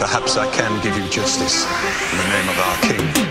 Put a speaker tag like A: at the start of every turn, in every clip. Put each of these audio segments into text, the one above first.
A: Perhaps I can give you justice in the name of our King.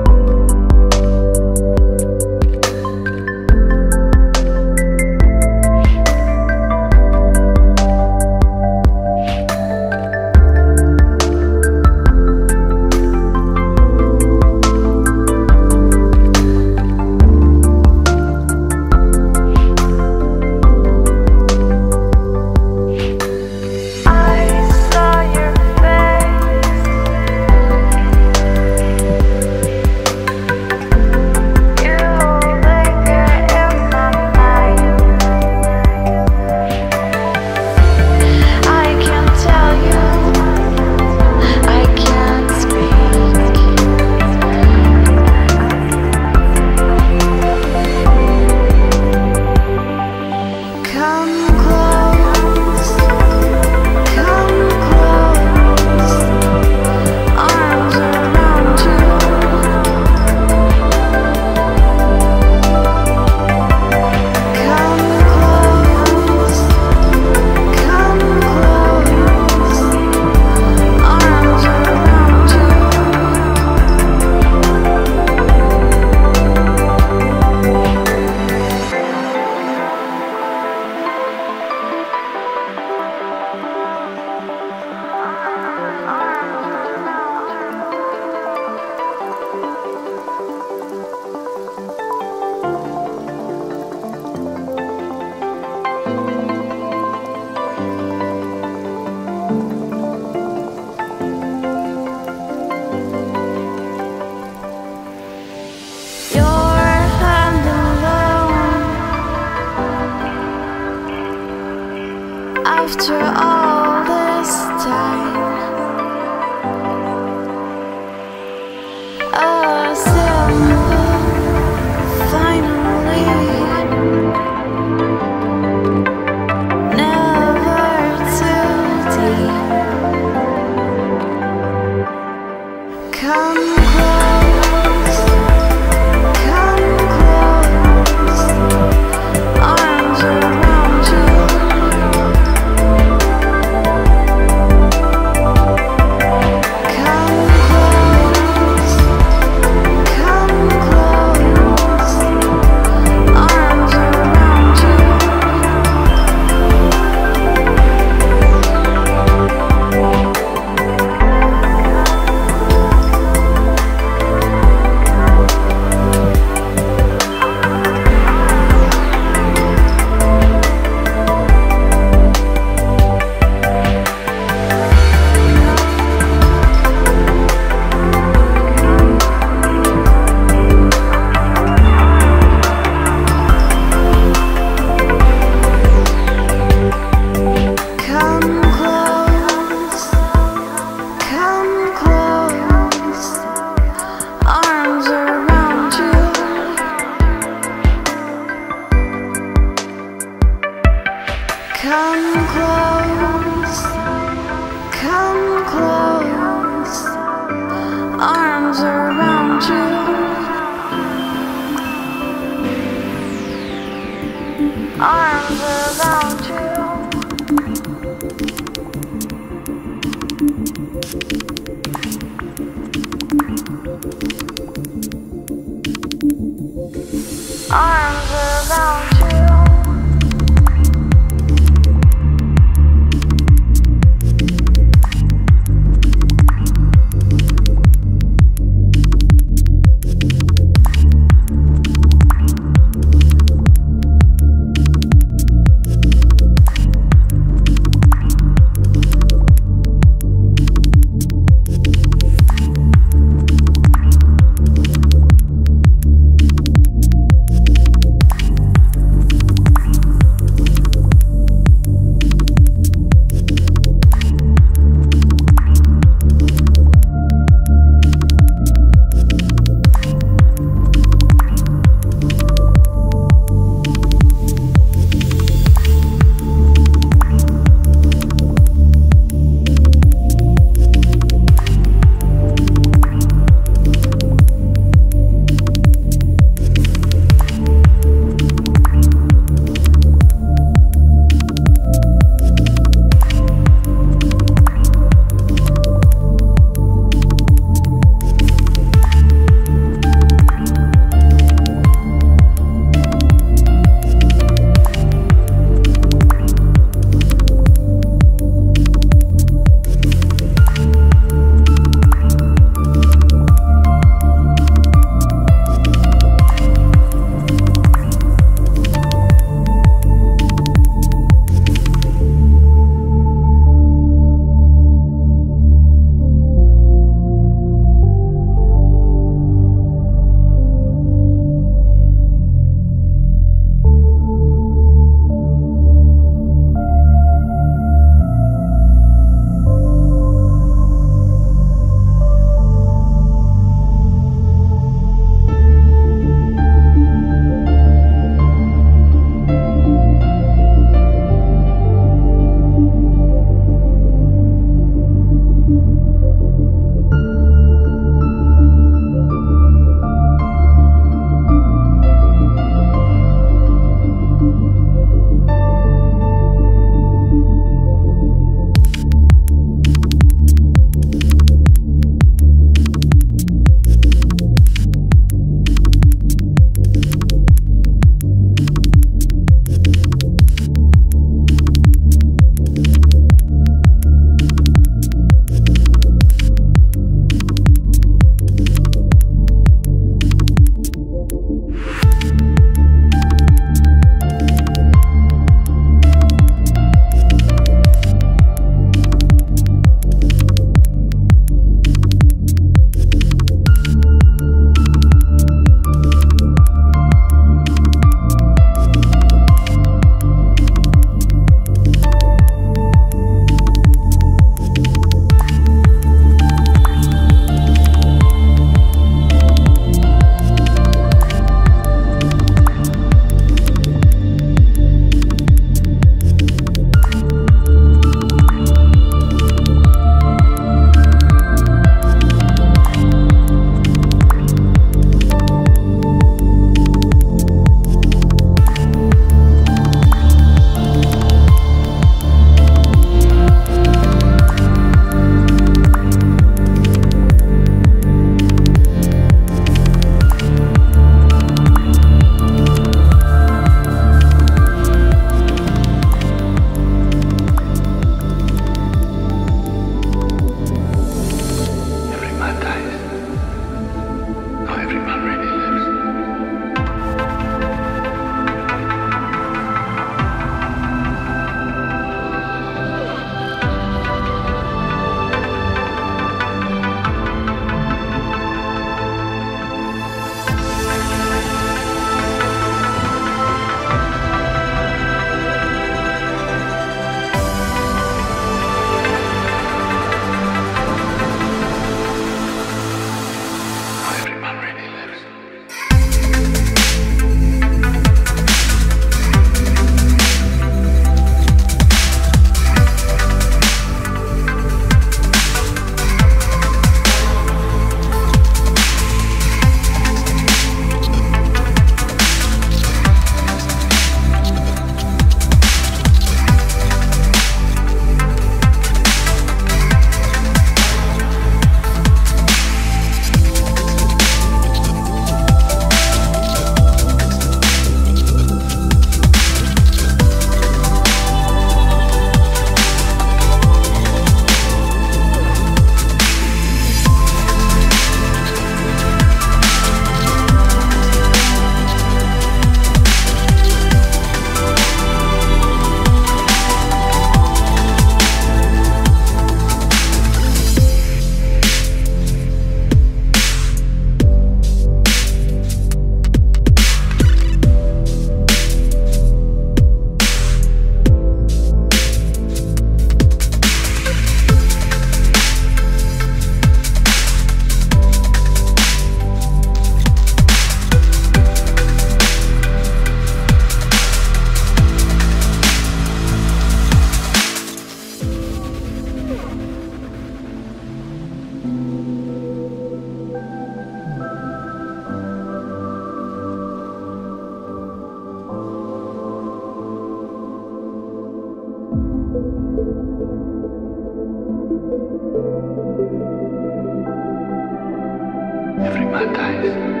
A: Every man dies.